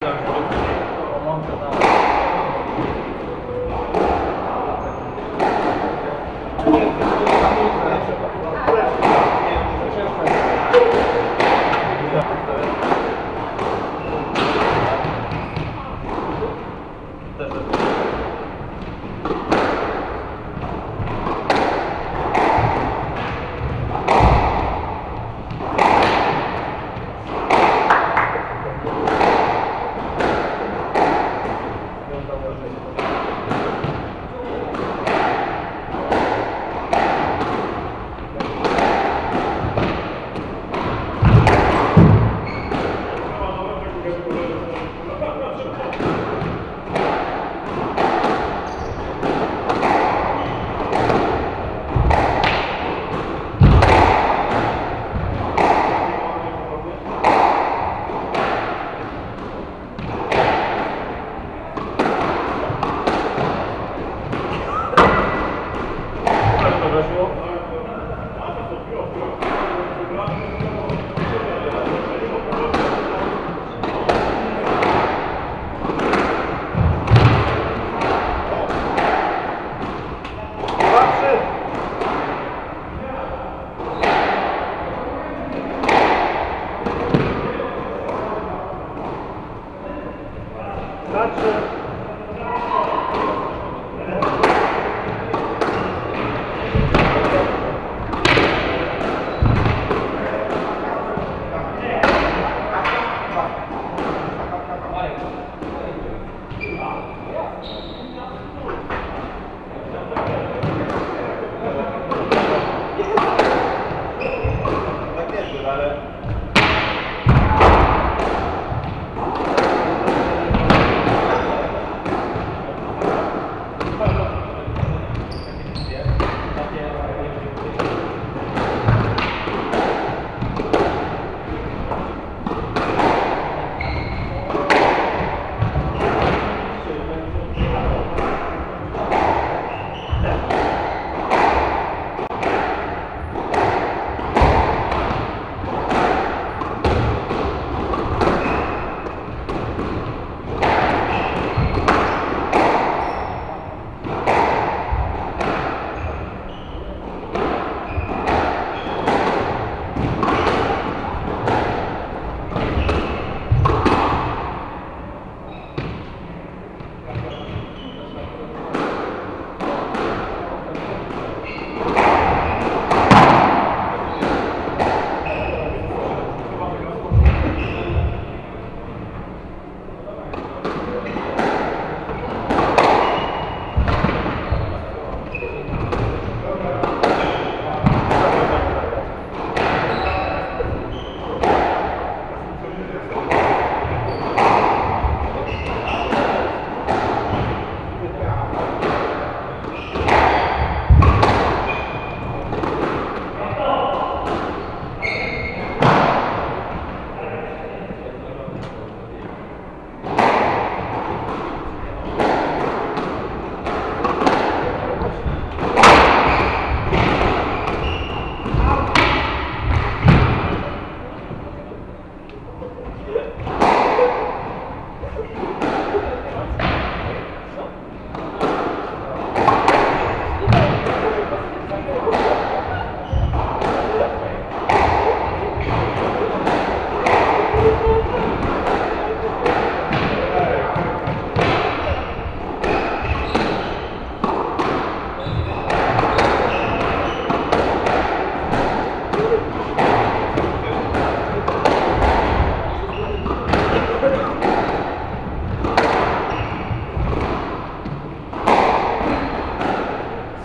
Thank you.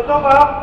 Gotowa? Proszę.